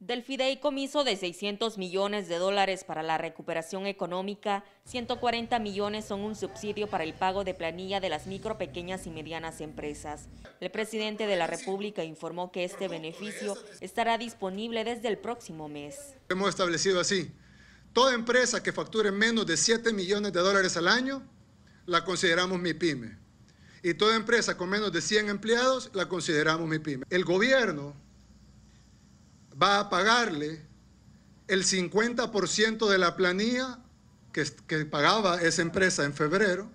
Del fideicomiso de 600 millones de dólares para la recuperación económica, 140 millones son un subsidio para el pago de planilla de las micro, pequeñas y medianas empresas. El presidente de la República informó que este beneficio estará disponible desde el próximo mes. Hemos establecido así, toda empresa que facture menos de 7 millones de dólares al año, la consideramos mi pyme. Y toda empresa con menos de 100 empleados, la consideramos mi pyme. El gobierno va a pagarle el 50% de la planilla que, que, pagaba esa empresa en febrero,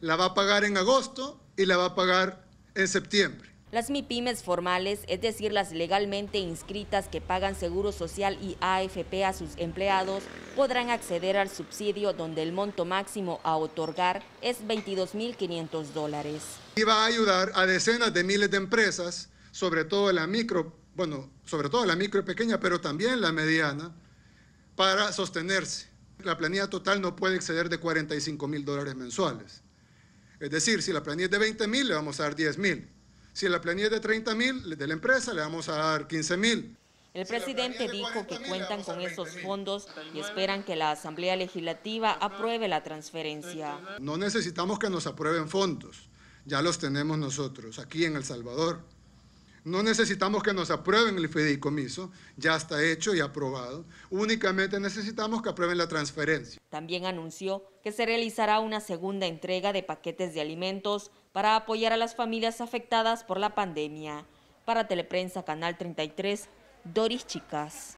la va a pagar en agosto y la va a pagar en septiembre. Las MIPIMES formales, es decir, las legalmente inscritas que pagan seguro social y AFP a sus empleados, podrán acceder al subsidio donde el monto máximo a otorgar es 22.500 dólares. Y va a ayudar a decenas de miles de empresas, sobre todo la micro bueno, sobre todo la micro y pequeña, pero también la mediana, para sostenerse. La planilla total no puede exceder de 45 mil dólares mensuales. Es decir, si la planilla es de 20 mil, le vamos a dar 10 mil. Si la planilla es de 30 mil de la empresa, le vamos a dar 15 mil. El presidente dijo que cuentan con esos fondos y esperan que la Asamblea Legislativa apruebe la transferencia. No necesitamos que nos aprueben fondos, ya los tenemos nosotros aquí en El Salvador. No necesitamos que nos aprueben el fideicomiso, ya está hecho y aprobado. Únicamente necesitamos que aprueben la transferencia. También anunció que se realizará una segunda entrega de paquetes de alimentos para apoyar a las familias afectadas por la pandemia. Para Teleprensa Canal 33, Doris Chicas.